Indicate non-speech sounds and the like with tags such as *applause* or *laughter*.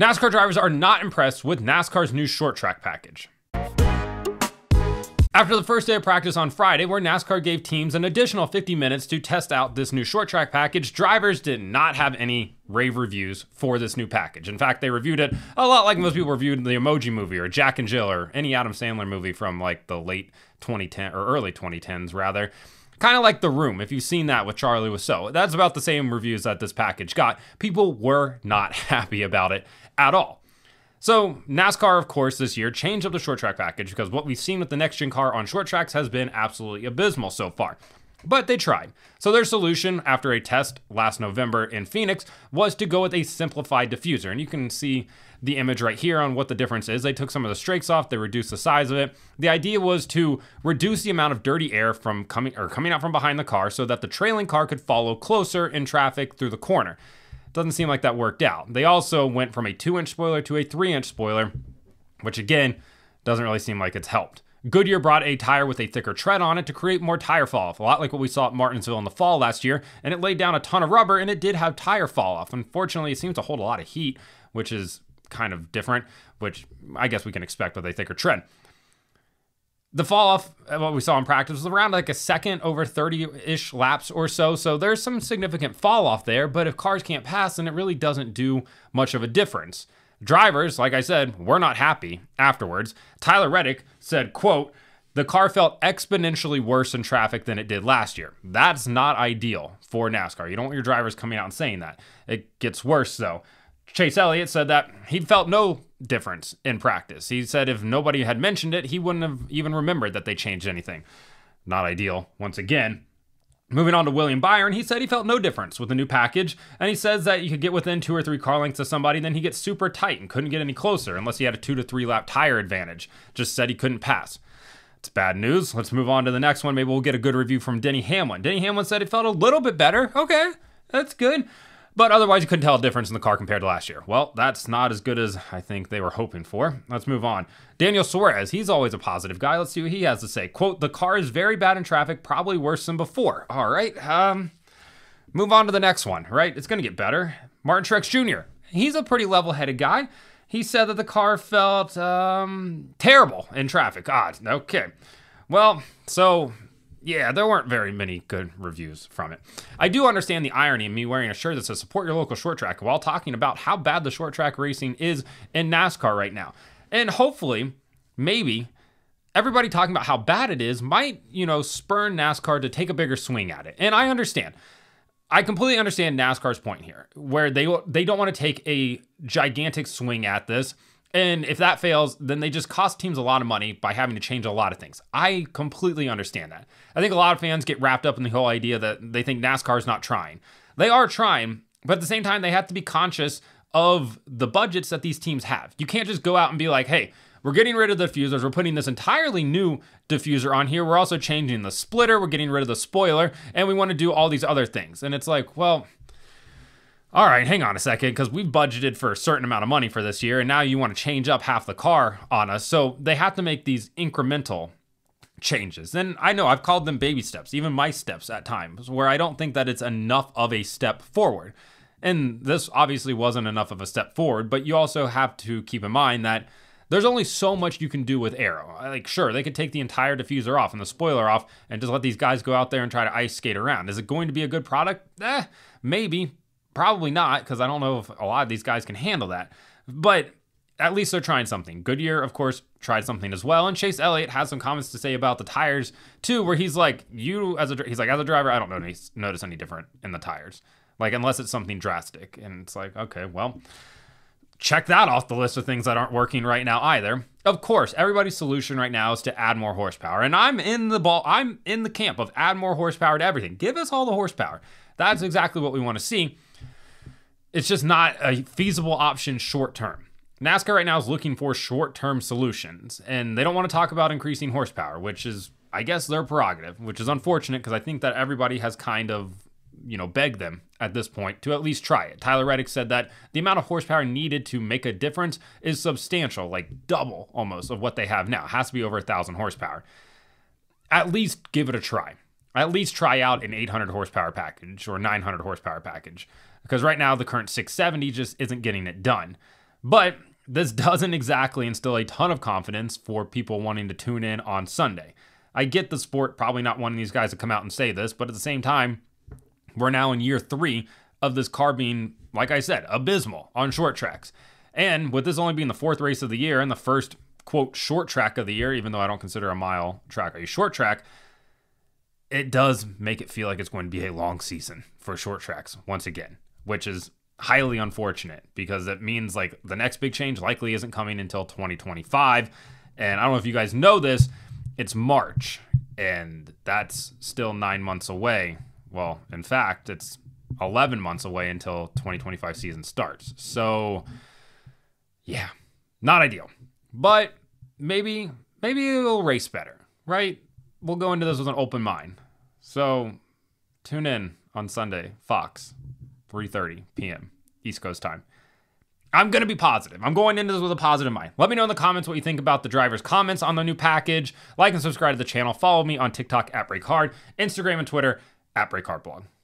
NASCAR drivers are not impressed with NASCAR's new short track package. After the first day of practice on Friday, where NASCAR gave teams an additional 50 minutes to test out this new short track package, drivers did not have any rave reviews for this new package. In fact, they reviewed it a lot like most people reviewed the Emoji movie or Jack and Jill or any Adam Sandler movie from like the late 2010 or early 2010s rather. Kind of like The Room, if you've seen that with Charlie Wiseau. That's about the same reviews that this package got. People were not *laughs* happy about it at all. So, NASCAR, of course, this year changed up the short track package because what we've seen with the next gen car on short tracks has been absolutely abysmal so far. But they tried. So, their solution after a test last November in Phoenix was to go with a simplified diffuser. And you can see the image right here on what the difference is. They took some of the strakes off, they reduced the size of it. The idea was to reduce the amount of dirty air from coming or coming out from behind the car so that the trailing car could follow closer in traffic through the corner. Doesn't seem like that worked out. They also went from a two inch spoiler to a three inch spoiler, which again doesn't really seem like it's helped. Goodyear brought a tire with a thicker tread on it to create more tire fall off, a lot like what we saw at Martinsville in the fall last year, and it laid down a ton of rubber and it did have tire fall off. Unfortunately, it seems to hold a lot of heat, which is kind of different, which I guess we can expect with a thicker tread. The fall off, uh, what we saw in practice, was around like a second over 30 ish laps or so. So there's some significant fall off there. But if cars can't pass, then it really doesn't do much of a difference. Drivers, like I said, were not happy afterwards. Tyler Reddick said, quote, the car felt exponentially worse in traffic than it did last year. That's not ideal for NASCAR. You don't want your drivers coming out and saying that. It gets worse though. Chase Elliott said that he felt no difference in practice. He said if nobody had mentioned it, he wouldn't have even remembered that they changed anything. Not ideal, once again. Moving on to William Byron, he said he felt no difference with the new package, and he says that you could get within two or three car lengths of somebody, then he gets super tight and couldn't get any closer unless he had a two to three lap tire advantage. Just said he couldn't pass. It's bad news. Let's move on to the next one. Maybe we'll get a good review from Denny Hamlin. Denny Hamlin said he felt a little bit better. Okay, that's good. But otherwise, you couldn't tell a difference in the car compared to last year. Well, that's not as good as I think they were hoping for. Let's move on. Daniel Suarez, he's always a positive guy. Let's see what he has to say. Quote, the car is very bad in traffic, probably worse than before. All right. Um, move on to the next one, right? It's going to get better. Martin Truex Jr., he's a pretty level headed guy. He said that the car felt um, terrible in traffic. Odd. Okay. Well, so yeah, there weren't very many good reviews from it. I do understand the irony of me wearing a shirt that says support your local short track while talking about how bad the short track racing is in NASCAR right now. And hopefully, maybe everybody talking about how bad it is might, you know, spur NASCAR to take a bigger swing at it. And I understand. I completely understand NASCAR's point here, where they they don't want to take a gigantic swing at this and if that fails, then they just cost teams a lot of money by having to change a lot of things. I completely understand that. I think a lot of fans get wrapped up in the whole idea that they think NASCAR is not trying. They are trying, but at the same time, they have to be conscious of the budgets that these teams have. You can't just go out and be like, hey, we're getting rid of the diffusers. We're putting this entirely new diffuser on here. We're also changing the splitter. We're getting rid of the spoiler. And we want to do all these other things. And it's like, well, all right, hang on a second, because we've budgeted for a certain amount of money for this year, and now you want to change up half the car on us. So they have to make these incremental changes. And I know I've called them baby steps, even my steps at times, where I don't think that it's enough of a step forward. And this obviously wasn't enough of a step forward, but you also have to keep in mind that there's only so much you can do with aero. Like, sure, they could take the entire diffuser off and the spoiler off and just let these guys go out there and try to ice skate around. Is it going to be a good product? Eh, maybe, Probably not, because I don't know if a lot of these guys can handle that. But at least they're trying something. Goodyear, of course, tried something as well. And Chase Elliott has some comments to say about the tires too, where he's like, "You as a he's like as a driver, I don't notice notice any different in the tires, like unless it's something drastic." And it's like, okay, well, check that off the list of things that aren't working right now either. Of course, everybody's solution right now is to add more horsepower, and I'm in the ball. I'm in the camp of add more horsepower to everything. Give us all the horsepower. That's exactly what we want to see. It's just not a feasible option short term. NASCAR right now is looking for short term solutions, and they don't want to talk about increasing horsepower, which is, I guess, their prerogative, which is unfortunate because I think that everybody has kind of, you know, begged them at this point to at least try it. Tyler Reddick said that the amount of horsepower needed to make a difference is substantial, like double almost of what they have now. It has to be over a thousand horsepower. At least give it a try. At least try out an 800 horsepower package or 900 horsepower package because right now the current 670 just isn't getting it done. But this *laughs* doesn't exactly instill a ton of confidence for people wanting to tune in on Sunday. I get the sport probably not wanting these guys to come out and say this, but at the same time, we're now in year three of this car being, like I said, abysmal on short tracks. And with this only being the fourth race of the year and the first, quote, short track of the year, even though I don't consider a mile track a short track, it does make it feel like it's going to be a long season for short tracks once again, which is highly unfortunate because it means like the next big change likely isn't coming until 2025. And I don't know if you guys know this, it's March, and that's still nine months away. Well, in fact, it's 11 months away until 2025 season starts. So, yeah, not ideal. But maybe maybe it'll race better, right? We'll go into this with an open mind. So, tune in on Sunday, Fox, 3:30 p.m. East Coast time. I'm going to be positive. I'm going into this with a positive mind. Let me know in the comments what you think about the driver's comments on the new package. Like and subscribe to the channel. Follow me on TikTok at BrakeHard, Instagram and Twitter at BrakeHardBlog.